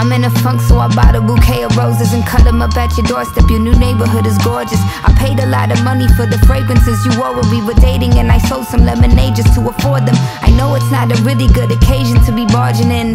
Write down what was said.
I'm in a funk, so I bought a bouquet of roses and cut them up at your doorstep. Your new neighborhood is gorgeous. I paid a lot of money for the fragrances you wore when we were dating, and I sold some lemonade just to afford them. I know it's not a really good occasion to be barging in.